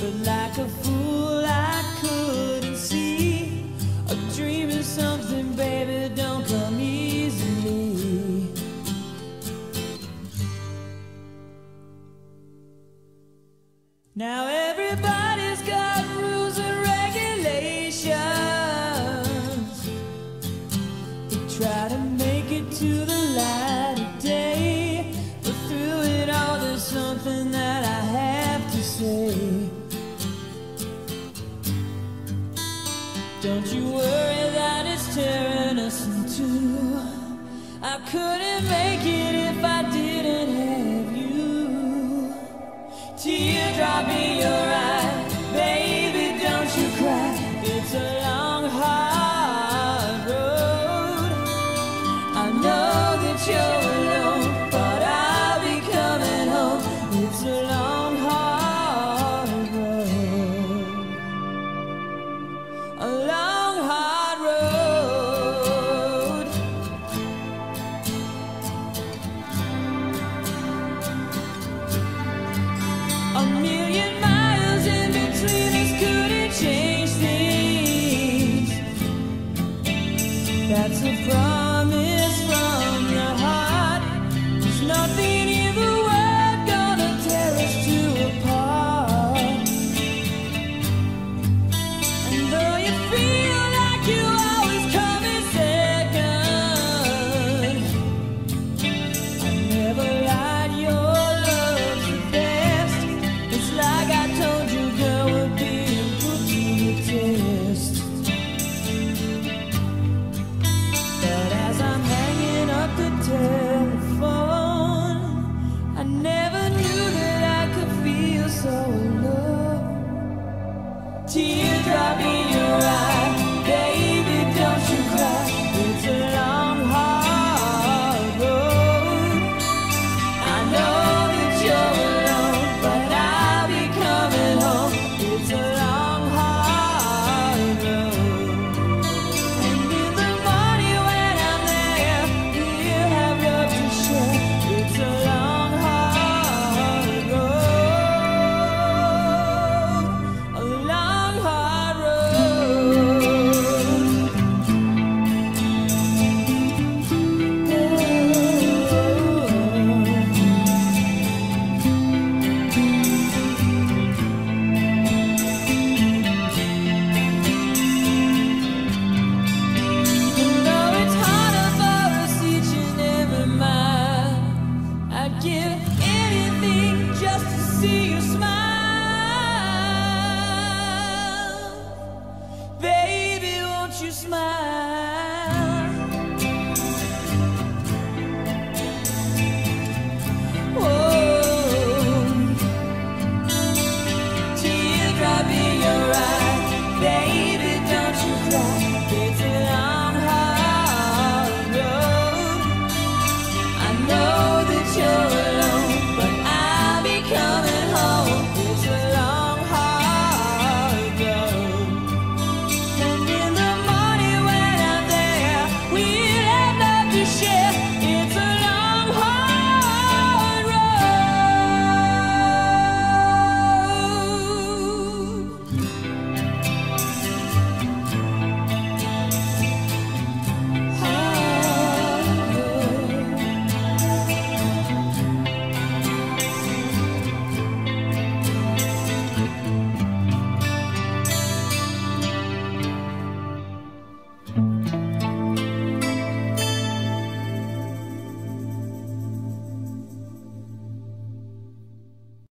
But like a fool I couldn't see. A dream is something, baby, don't come easily Now everybody Don't you worry that it's tearing us in two. I couldn't make it if I. a million miles. mesma.